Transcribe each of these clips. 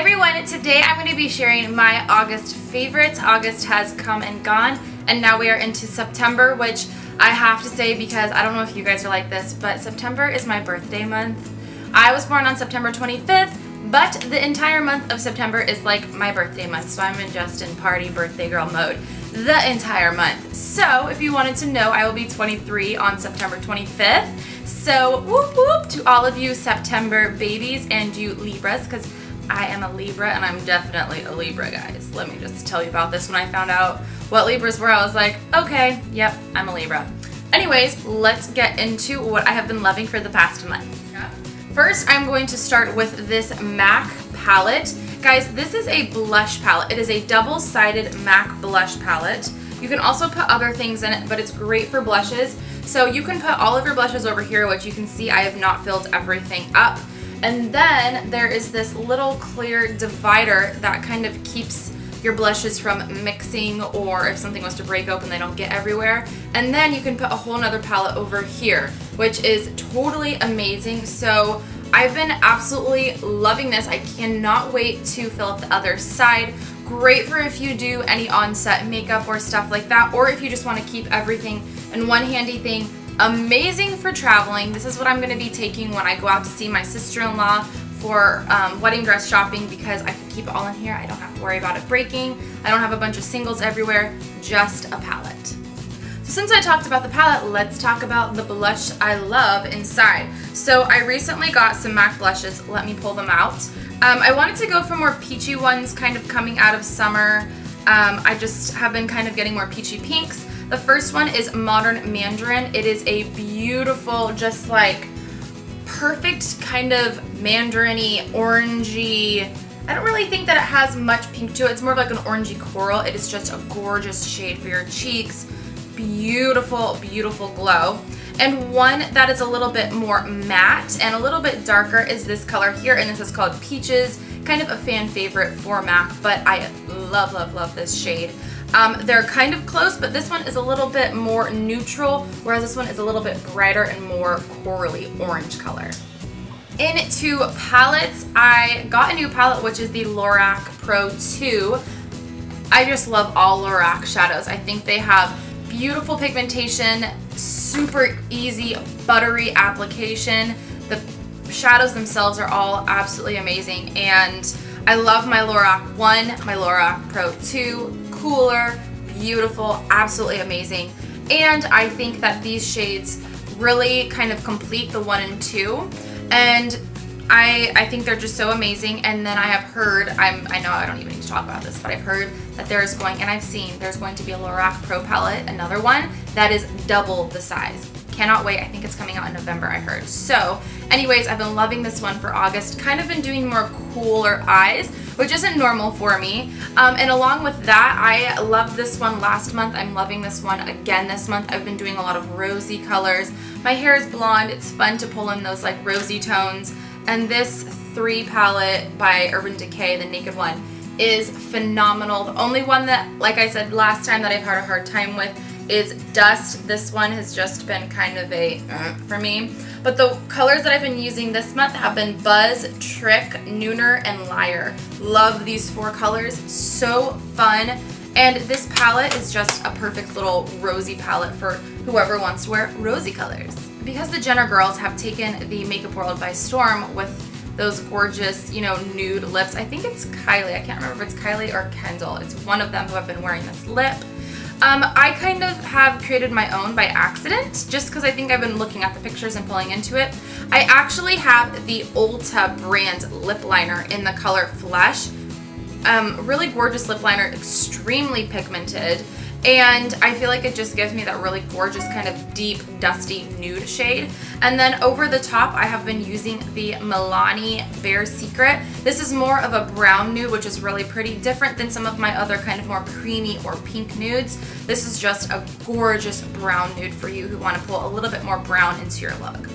everyone, today I'm going to be sharing my August favorites. August has come and gone and now we are into September which I have to say because I don't know if you guys are like this but September is my birthday month. I was born on September 25th but the entire month of September is like my birthday month so I'm in just in party birthday girl mode the entire month. So if you wanted to know I will be 23 on September 25th. So whoop whoop to all of you September babies and you Libras because I am a Libra and I'm definitely a Libra, guys. Let me just tell you about this. When I found out what Libras were, I was like, okay, yep, I'm a Libra. Anyways, let's get into what I have been loving for the past month. First, I'm going to start with this MAC palette. Guys, this is a blush palette. It is a double-sided MAC blush palette. You can also put other things in it, but it's great for blushes. So you can put all of your blushes over here, which you can see I have not filled everything up. And then there is this little clear divider that kind of keeps your blushes from mixing or if something was to break open they don't get everywhere. And then you can put a whole nother palette over here, which is totally amazing. So I've been absolutely loving this. I cannot wait to fill up the other side. Great for if you do any on-set makeup or stuff like that, or if you just want to keep everything in one handy thing Amazing for traveling. This is what I'm going to be taking when I go out to see my sister-in-law for um, wedding dress shopping because I can keep it all in here. I don't have to worry about it breaking. I don't have a bunch of singles everywhere, just a palette. So since I talked about the palette, let's talk about the blush I love inside. So I recently got some MAC blushes. Let me pull them out. Um, I wanted to go for more peachy ones kind of coming out of summer. Um, I just have been kind of getting more peachy pinks. The first one is Modern Mandarin. It is a beautiful, just like perfect kind of mandarin-y, orangey, I don't really think that it has much pink to it. It's more like an orangey coral. It is just a gorgeous shade for your cheeks. Beautiful, beautiful glow. And one that is a little bit more matte and a little bit darker is this color here, and this is called Peaches. Kind of a fan favorite for MAC, but I love, love, love this shade. Um, they're kind of close, but this one is a little bit more neutral, whereas this one is a little bit brighter and more corally orange color. Into palettes, I got a new palette, which is the Lorac Pro 2. I just love all Lorac shadows. I think they have beautiful pigmentation, super easy, buttery application. The shadows themselves are all absolutely amazing, and I love my Lorac 1, my Lorac Pro 2, cooler, beautiful, absolutely amazing. And I think that these shades really kind of complete the one and two. And I, I think they're just so amazing. And then I have heard, I'm, I know I don't even need to talk about this, but I've heard that there's going, and I've seen, there's going to be a Lorac Pro palette, another one, that is double the size. Cannot wait. I think it's coming out in November, I heard. So anyways, I've been loving this one for August. Kind of been doing more cooler eyes which isn't normal for me. Um, and along with that, I loved this one last month. I'm loving this one again this month. I've been doing a lot of rosy colors. My hair is blonde. It's fun to pull in those like rosy tones. And this 3 palette by Urban Decay, the Naked one, is phenomenal. The only one that, like I said last time, that I've had a hard time with is Dust. This one has just been kind of a uh, for me. But the colors that I've been using this month have been Buzz, Trick, Nooner, and Liar. Love these four colors. So fun. And this palette is just a perfect little rosy palette for whoever wants to wear rosy colors. Because the Jenner girls have taken the makeup world by storm with those gorgeous, you know, nude lips. I think it's Kylie. I can't remember if it's Kylie or Kendall. It's one of them who have been wearing this lip. Um, I kind of have created my own by accident, just because I think I've been looking at the pictures and pulling into it. I actually have the Ulta brand lip liner in the color Flesh. Um, really gorgeous lip liner, extremely pigmented. And I feel like it just gives me that really gorgeous kind of deep, dusty nude shade. And then over the top, I have been using the Milani Bare Secret. This is more of a brown nude, which is really pretty different than some of my other kind of more creamy or pink nudes. This is just a gorgeous brown nude for you who want to pull a little bit more brown into your look.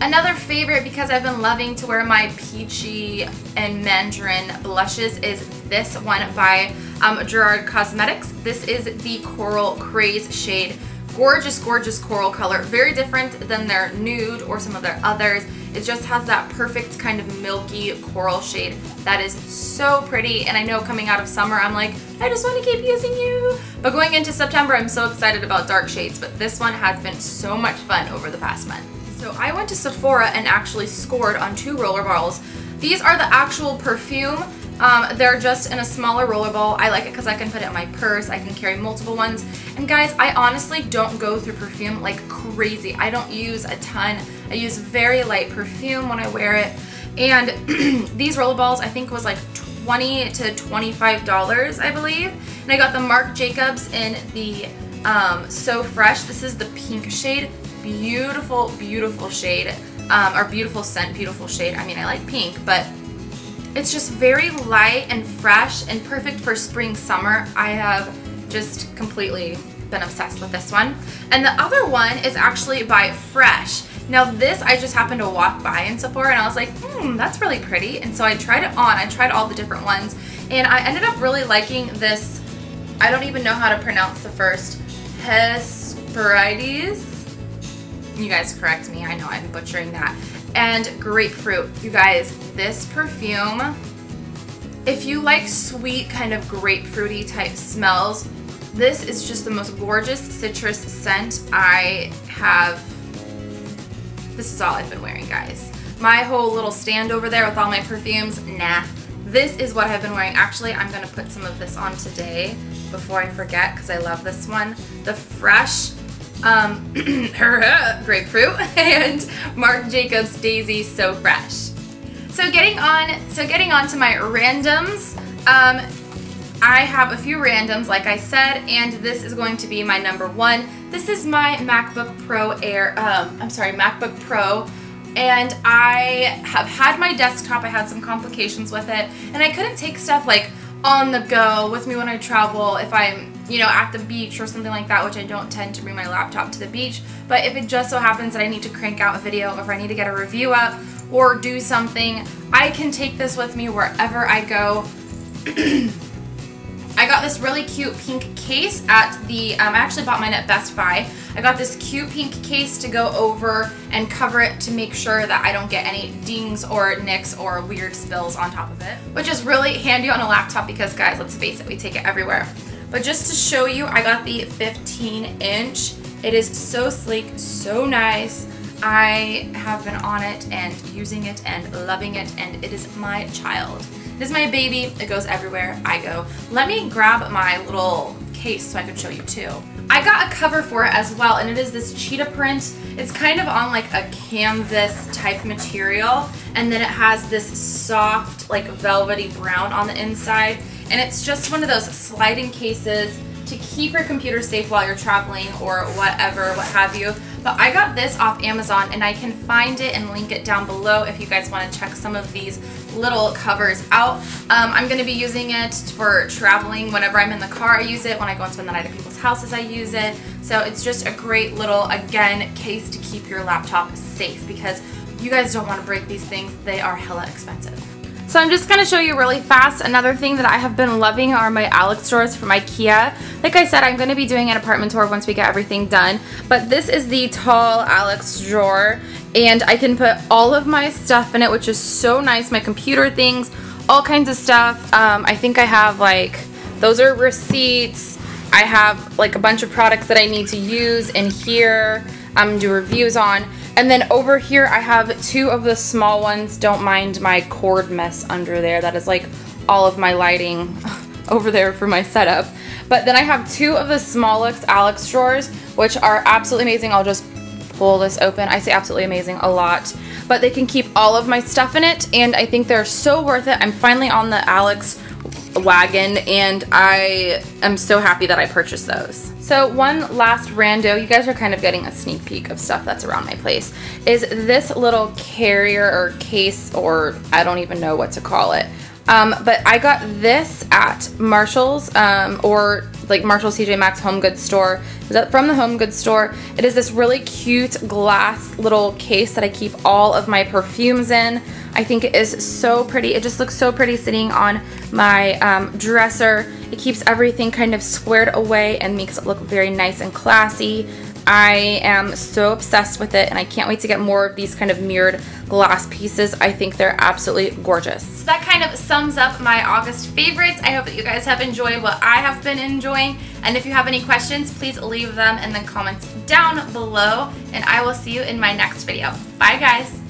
Another favorite because I've been loving to wear my peachy and mandarin blushes is this one by um, Gerard Cosmetics. This is the Coral Craze shade. gorgeous, gorgeous coral color. Very different than their nude or some of their others. It just has that perfect kind of milky coral shade that is so pretty. And I know coming out of summer, I'm like, I just want to keep using you. But going into September, I'm so excited about dark shades. But this one has been so much fun over the past month. So I went to Sephora and actually scored on two roller balls. These are the actual perfume. Um, they're just in a smaller roller ball. I like it because I can put it in my purse. I can carry multiple ones. And guys, I honestly don't go through perfume like crazy. I don't use a ton. I use very light perfume when I wear it. And these roller balls I think was like 20 to $25, I believe. And I got the Marc Jacobs in the um, So Fresh. This is the pink shade. Beautiful, beautiful shade. Um, or beautiful scent, beautiful shade. I mean, I like pink, but it's just very light and fresh and perfect for spring, summer. I have just completely been obsessed with this one. And the other one is actually by Fresh. Now this I just happened to walk by in Sephora and I was like, hmm, that's really pretty. And so I tried it on. I tried all the different ones and I ended up really liking this, I don't even know how to pronounce the first, Hesperides. You guys correct me, I know I'm butchering that. And grapefruit. You guys, this perfume, if you like sweet kind of grapefruity type smells, this is just the most gorgeous citrus scent I have this is all I've been wearing, guys. My whole little stand over there with all my perfumes, nah. This is what I've been wearing. Actually, I'm going to put some of this on today before I forget because I love this one. The Fresh um, grapefruit and Marc Jacobs Daisy So Fresh. So getting on, so getting on to my randoms, um, I have a few randoms, like I said, and this is going to be my number one. This is my MacBook Pro Air, um, I'm sorry, MacBook Pro, and I have had my desktop, I had some complications with it, and I couldn't take stuff like on the go with me when I travel, if I'm, you know, at the beach or something like that, which I don't tend to bring my laptop to the beach, but if it just so happens that I need to crank out a video, or if I need to get a review up, or do something, I can take this with me wherever I go. I got this really cute pink case at the, um, I actually bought mine at Best Buy. I got this cute pink case to go over and cover it to make sure that I don't get any dings or nicks or weird spills on top of it, which is really handy on a laptop because guys, let's face it, we take it everywhere. But just to show you, I got the 15 inch. It is so sleek, so nice. I have been on it and using it and loving it and it is my child. This is my baby. It goes everywhere I go. Let me grab my little case so I can show you too. I got a cover for it as well and it is this cheetah print. It's kind of on like a canvas type material and then it has this soft like velvety brown on the inside and it's just one of those sliding cases to keep your computer safe while you're traveling or whatever, what have you. But I got this off Amazon and I can find it and link it down below if you guys want to check some of these little covers out. Um, I'm going to be using it for traveling. Whenever I'm in the car, I use it. When I go and spend the night at people's houses, I use it. So it's just a great little, again, case to keep your laptop safe because you guys don't want to break these things. They are hella expensive. So I'm just going to show you really fast. Another thing that I have been loving are my Alex drawers from Ikea. Like I said, I'm going to be doing an apartment tour once we get everything done. But this is the tall Alex drawer. And I can put all of my stuff in it, which is so nice. My computer things, all kinds of stuff. Um, I think I have like, those are receipts. I have like a bunch of products that I need to use in here. Um, do reviews on. And then over here I have two of the small ones. Don't mind my cord mess under there. That is like all of my lighting over there for my setup. But then I have two of the smallest Alex drawers, which are absolutely amazing. I'll just pull this open. I say absolutely amazing a lot. But they can keep all of my stuff in it, and I think they're so worth it. I'm finally on the Alex wagon, and I am so happy that I purchased those. So one last rando, you guys are kind of getting a sneak peek of stuff that's around my place, is this little carrier or case, or I don't even know what to call it. Um, but I got this at Marshall's um, or like Marshall TJ Maxx Home Goods store. From the Home Goods store. It is this really cute glass little case that I keep all of my perfumes in. I think it is so pretty. It just looks so pretty sitting on my um, dresser. It keeps everything kind of squared away and makes it look very nice and classy. I am so obsessed with it and I can't wait to get more of these kind of mirrored glass pieces. I think they're absolutely gorgeous. So that kind of sums up my August favorites. I hope that you guys have enjoyed what I have been enjoying. And if you have any questions, please leave them in the comments down below. And I will see you in my next video. Bye guys.